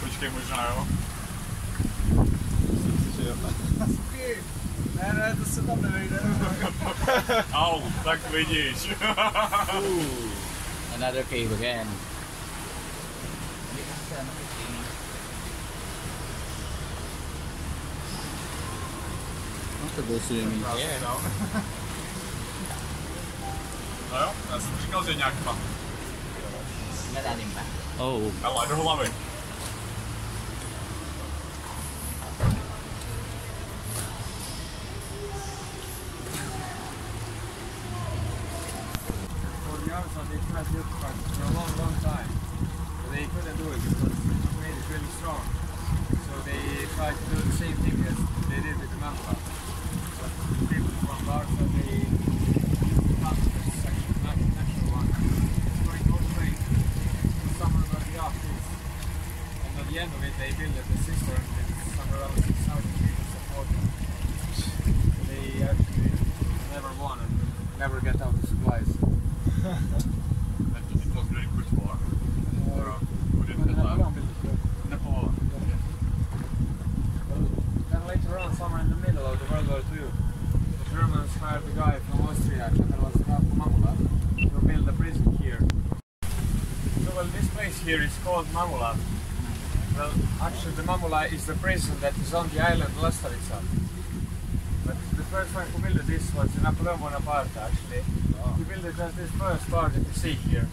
Počkej, možná jo? Ne, ne, to se tam nevejde. Au, tak vidíš. Ooh, another cave again. No, to byl sudemí. Je. No jo, já jsem říkal, že nějak má. Malalim pa. Oh. Ale do hlavy. For the they tried to fight for a long, long time. But they couldn't do it because the weight is really strong. So they tried to do the same thing as they did with the Mamba. But the people from Barca, they found this section, not the natural one. It's going all the way to somewhere where the ark is. And at the end of it, they built a cistern with somewhere around 6,000 meters of water. So they actually never won and never get out the supplies. It was really quick war. Uh, Who didn't Men have Napoleon that? built it. Napoleon. Then later on, somewhere in the middle of the World War II, the Germans hired a guy from Austria, Karl Mamula, to build a prison here. So, well, this place here is called Mamula. Well, actually, the Mamula is the prison that is on the island Lastavica. But the first one who built this was Napoleon Bonaparte, actually. He built it just this first part that you see here.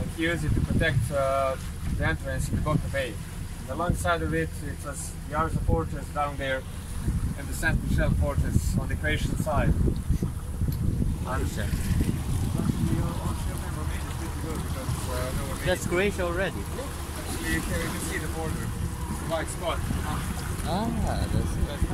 And he used it to protect uh, the entrance in the Boka Bay. And alongside of it, it was the Arza Fortress down there and the Saint Michel Fortress on the Croatian side. And actually, your Austrian member made it pretty good because uh, no one made That's great already. You can, you can see the border. White spot. Ah, that's That's